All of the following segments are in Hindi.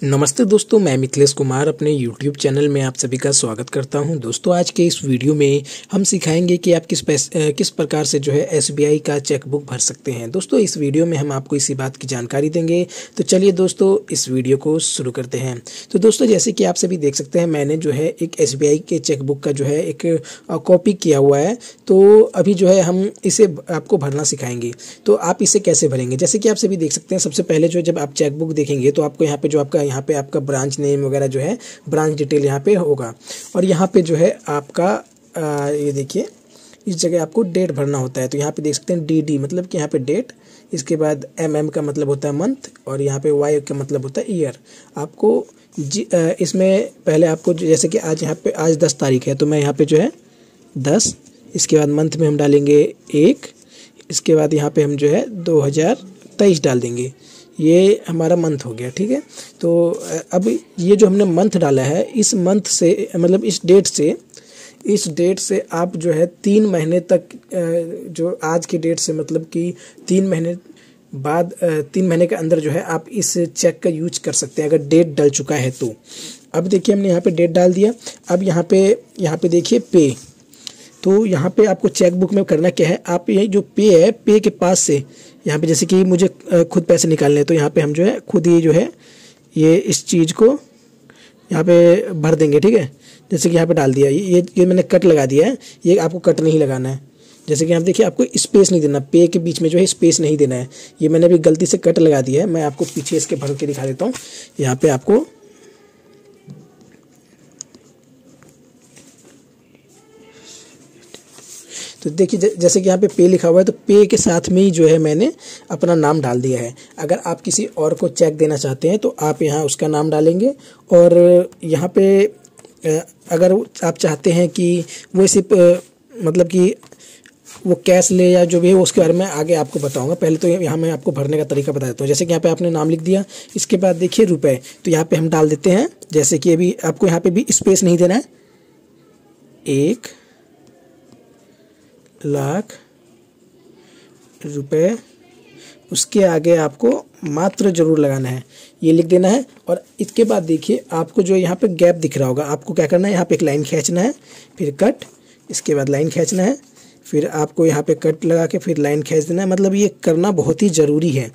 नमस्ते दोस्तों, मैं मिथिलेश कुमार अपने YouTube चैनल में आप सभी का स्वागत करता हूँ। दोस्तों, आज के इस वीडियो में हम सिखाएँगे कि आप किस किस प्रकार से जो है SBI का चेकबुक भर सकते हैं। दोस्तों, इस वीडियो में हम आपको इसी बात की जानकारी देंगे। तो चलिए दोस्तों, इस वीडियो को शुरू करते हैं। तो दोस्तों, जैसे कि आप सभी देख सकते हैं, मैंने जो है एक SBI के चेकबुक का जो है एक कॉपी किया हुआ है। तो अभी जो है हम इसे आपको भरना सिखाएँगे। तो आप इसे कैसे भरेंगे? जैसे कि आप सभी देख सकते हैं, सबसे पहले जो जब आप चेकबुक देखेंगे तो आपको यहाँ पर जो आपका यहाँ पे आपका ब्रांच नेम वगैरह जो है ब्रांच डिटेल यहाँ पे होगा। और यहाँ पे जो है आपका आ, ये देखिए इस जगह आपको डेट भरना होता है। तो यहाँ पे देख सकते हैं डी डी मतलब कि यहाँ पे डेट इसके बाद एम एम का मतलब होता है मंथ और यहाँ पे वाई का मतलब होता है ईयर आपको इसमें पहले आपको जैसे कि आज यहाँ पे आज दस तारीख है तो मैं यहाँ पे जो है दस इसके बाद मंथ में हम डालेंगे एक इसके बाद यहाँ पे हम जो है दो हज़ार तेईस डाल देंगे। ये हमारा मंथ हो गया, ठीक है? तो अब ये जो हमने मंथ डाला है, इस मंथ से मतलब इस डेट से, इस डेट से आप जो है तीन महीने तक जो आज की डेट से मतलब कि तीन महीने बाद तीन महीने के अंदर जो है आप इस चेक का यूज़ कर सकते हैं, अगर डेट डल चुका है तो। अब देखिए हमने यहाँ पे डेट डाल दिया। अब यहाँ पे यहाँ पे देखिए पे। तो यहाँ पे आपको चेक बुक में करना क्या है? आप ये जो पे है, पे के पास से यहाँ पे जैसे कि मुझे खुद पैसे निकालने हैं तो यहाँ पे हम जो है, खुद ही जो है, ये इस चीज़ को यहाँ पे भर देंगे, ठीक है? जैसे कि यहाँ पे डाल दिया ये ये मैंने कट लगा दिया है, ये आपको कट नहीं लगाना है। जैसे कि आप देखिए, आपको स्पेस नहीं देना, पे के बीच में जो है स्पेस नहीं देना है। ये मैंने अभी गलती से कट लगा दिया है, मैं आपको पीछे इसके भर के दिखा देता हूँ। यहाँ पे आपको तो देखिए जैसे कि यहाँ पे पे लिखा हुआ है तो पे के साथ में ही जो है मैंने अपना नाम डाल दिया है। अगर आप किसी और को चेक देना चाहते हैं तो आप यहाँ उसका नाम डालेंगे। और यहाँ पे अगर आप चाहते हैं कि वो सिर्फ़ मतलब कि वो कैश ले या जो भी है, उसके बारे में आगे आपको बताऊँगा। पहले तो यहाँ मैं आपको भरने का तरीका बता देता हूँ। जैसे कि यहाँ पे आपने नाम लिख दिया, इसके बाद देखिए रुपए। तो यहाँ पे हम डाल देते हैं, जैसे कि अभी आपको यहाँ पे भी स्पेस नहीं देना है। एक लाख रुपए। उसके आगे आपको मात्र ज़रूर लगाना है। ये लिख देना है और इसके बाद देखिए, आपको जो यहाँ पे गैप दिख रहा होगा, आपको क्या करना है? यहाँ पे एक लाइन खींचना है, फिर कट इसके बाद लाइन खींचना है, फिर आपको यहाँ पे कट लगा के फिर लाइन खींच देना है। मतलब ये करना बहुत ही ज़रूरी है,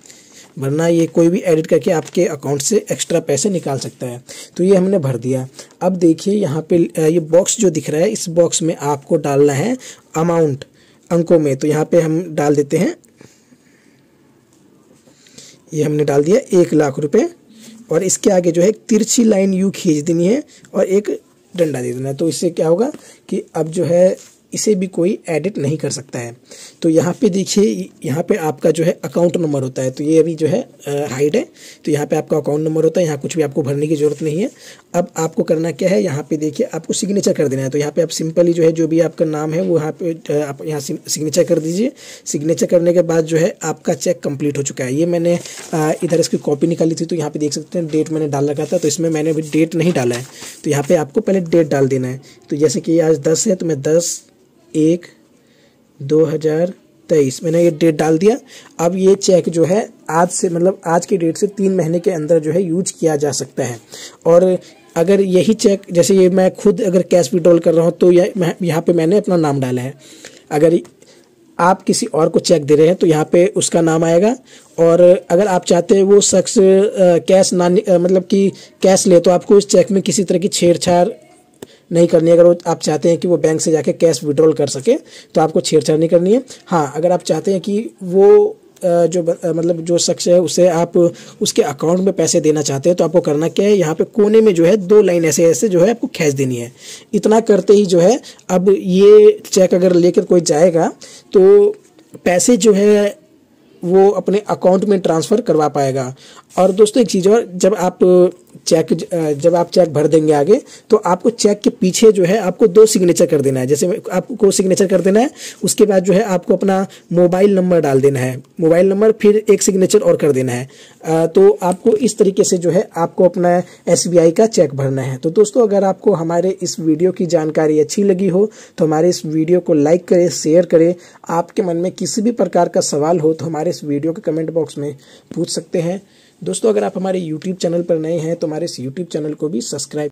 वरना ये कोई भी एडिट करके आपके अकाउंट से एक्स्ट्रा पैसे निकाल सकता है। तो ये हमने भर दिया। अब देखिए, यहाँ पे ये बॉक्स जो दिख रहा है, इस बॉक्स में आपको डालना है अमाउंट अंकों में तो यहाँ पे हम डाल देते हैं। ये हमने डाल दिया एक लाख रुपए, और इसके आगे जो है तिरछी लाइन यू खींच देनी है, और एक डंडा दे देना है। तो इससे क्या होगा कि अब जो है, इसे भी कोई एडिट नहीं कर सकता है। तो यहाँ पे देखिए, यहाँ पे आपका जो है अकाउंट नंबर होता है। तो ये अभी जो है हाइड है। तो यहाँ पे आपका अकाउंट नंबर होता है, यहाँ कुछ भी आपको भरने की ज़रूरत नहीं है। अब आपको करना क्या है, यहाँ पे देखिए, आपको सिग्नेचर कर देना है। तो यहाँ पे आप सिंपली जो है, जो भी आपका नाम है, वो यहाँ पे आप यहाँ सिग्नेचर कर दीजिए। सिग्नेचर करने के बाद जो है, आपका चेक कंप्लीट हो चुका है। ये मैंने इधर इसकी कॉपी निकाली थी तो यहाँ पे देख सकते हैं डेट मैंने डाल रखा था तो इसमें मैंने अभी डेट नहीं डाला है। तो यहाँ पे आपको पहले डेट डाल देना है। तो जैसे कि आज दस है तो मैं दस, एक दो हज़ार तेईस। मैंने ये डेट डाल दिया। अब ये चेक जो है, आज से मतलब आज की डेट से तीन महीने के अंदर जो है यूज़ किया जा सकता है। और अगर यही चेक जैसे ये मैं खुद अगर कैश विड्रॉल कर रहा हूँ तो यह यहाँ पे मैंने अपना नाम डाला है। अगर आप किसी और को चेक दे रहे हैं तो यहाँ पे उसका नाम आएगा। और अगर आप चाहते हैं वो शख्स कैश ना मतलब कि कैश ले तो आपको इस चेक में किसी तरह की छेड़छाड़ नहीं करनी है। अगर वो आप चाहते हैं कि वो बैंक से जाके कैश विड्रॉल कर सके तो आपको छेड़छाड़ नहीं करनी है। हाँ अगर आप चाहते हैं कि वो जो मतलब जो शख्स है, उसे आप उसके अकाउंट में पैसे देना चाहते हैं तो आपको करना क्या है? यहाँ पे कोने में जो है दो लाइन ऐसे ऐसे जो है आपको खींच देनी है। इतना करते ही जो है, अब ये चेक अगर लेकर कोई जाएगा तो पैसे जो है वो अपने अकाउंट में ट्रांसफ़र करवा पाएगा। और दोस्तों, एक चीज़ और, जब आप चेक जब आप चेक भर देंगे आगे तो आपको चेक के पीछे जो है आपको दो सिग्नेचर कर देना है। जैसे आपको सिग्नेचर कर देना है, उसके बाद जो है आपको अपना मोबाइल नंबर डाल देना है। मोबाइल नंबर फिर एक सिग्नेचर और कर देना है। तो आपको इस तरीके से जो है आपको अपना एस का चेक भरना है। तो दोस्तों, अगर आपको हमारे इस वीडियो की जानकारी अच्छी लगी हो तो हमारे इस वीडियो को लाइक करें शेयर करें। आपके मन में किसी भी प्रकार का सवाल हो तो हमारे इस वीडियो के कमेंट बॉक्स में पूछ सकते हैं। दोस्तों, अगर आप हमारे यूट्यूब चैनल पर नए हैं तो हमारे इस यूट्यूब चैनल को भी सब्सक्राइब